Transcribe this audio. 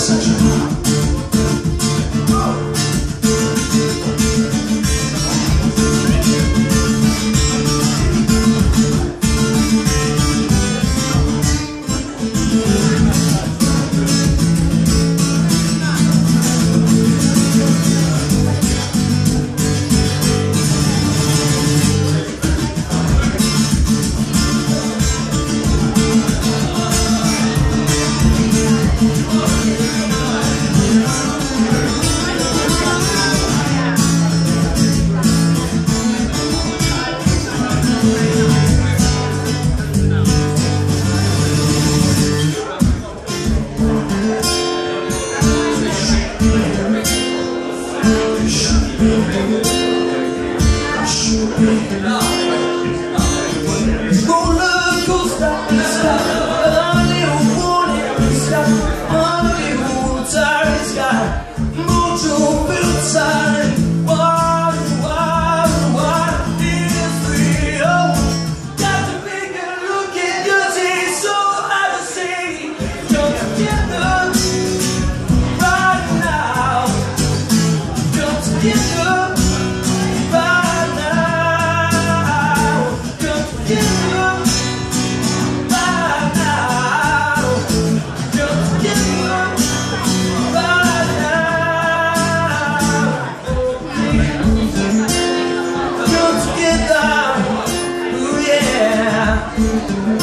essa atitude. Solo section. together. Ooh, yeah.